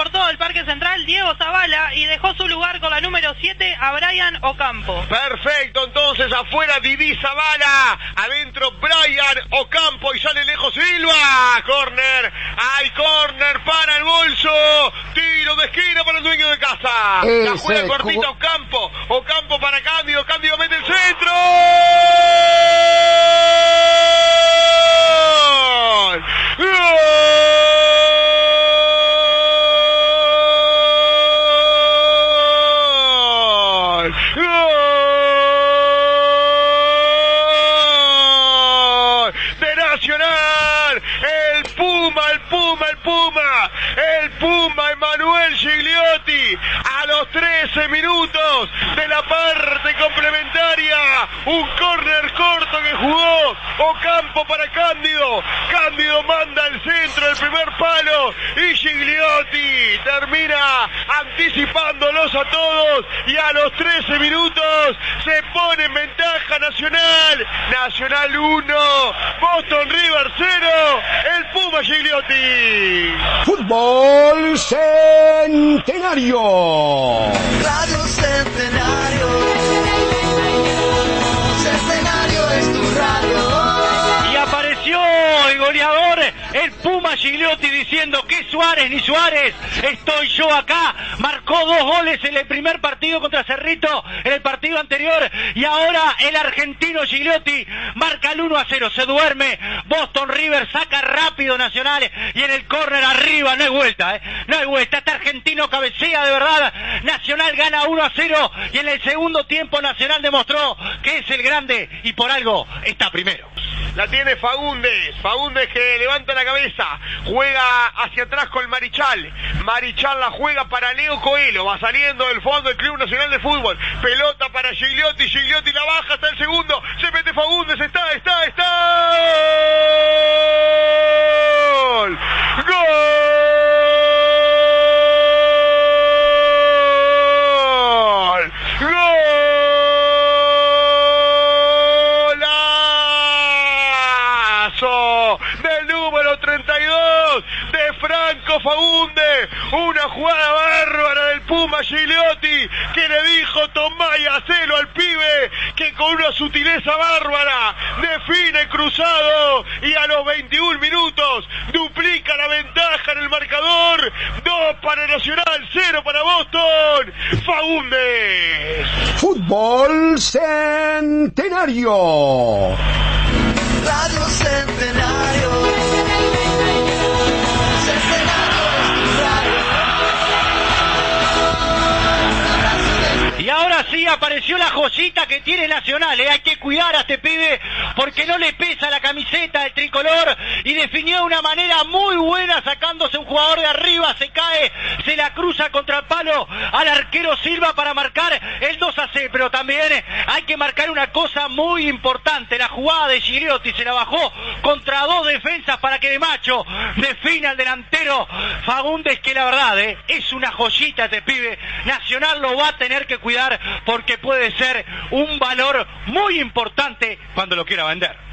por todo el Parque Central Diego Zavala y dejó su lugar con la número 7 a Brian Ocampo. Perfecto, entonces afuera Didi Zavala, adentro Brian Ocampo y sale lejos Silva. Corner, hay corner para el bolso. Tiro de esquina para el dueño de casa. La juega cortita Ocampo, Ocampo para Cándido, Cándido mete el centro. De Nacional, el Puma, el Puma, el Puma, el Puma Emanuel Gigliotti. A los 13 minutos de la parte complementaria, un córner corto que jugó Ocampo para Cándido, Cándido manda al centro el primer palo y Gigliotti termina anticipándolos a todos y a los 13 minutos se pone en ventaja Nacional, Nacional 1, Boston River 0, el Puma Gigliotti. Fútbol Centenario. El Puma Gigliotti, diciendo que Suárez ni Suárez, estoy yo acá. Marcó dos goles en el primer partido contra Cerrito, en el partido anterior, y ahora el argentino Gigliotti marca el 1 a 0. Se duerme, Boston River saca rápido Nacional y en el córner arriba no hay vuelta, ¿eh? no hay vuelta. Este argentino cabecea de verdad. Nacional gana 1 a 0 y en el segundo tiempo Nacional demostró que es el grande y por algo está primero. La tiene Fagundes, Fagundes que levanta la cabeza, juega hacia atrás con Marichal, Marichal la juega para Leo Coelho, va saliendo del fondo del Club Nacional de Fútbol, pelota para Gigliotti, Gigliotti la baja hasta el segundo, se mete Fagundes, está, Fagunde, una jugada bárbara del Puma Gigliotti que le dijo tomá y hacelo al pibe que con una sutileza bárbara define cruzado y a los 21 minutos duplica la ventaja en el marcador, 2 para Nacional, 0 para Boston, Fagundes. Fútbol Centenario. Radio Centenario. Centenario apareció la joyita que tiene Nacional. ¿eh? Hay que cuidar a este pibe porque no le pesa la camiseta del tricolor y definió de una manera muy buena sacándose un jugador de arriba, se cae, se la cruza contra el palo al arquero Silva para marcar el 2 a 0. Pero también hay que marcar una cosa muy importante. La jugada de Gigliotti se la bajó contra dos defensas para que de macho defina el delantero Fagundes que la verdad eh, es una joyita este pibe. Nacional lo va a tener que cuidar porque puede ser un valor muy importante cuando lo quiera vender.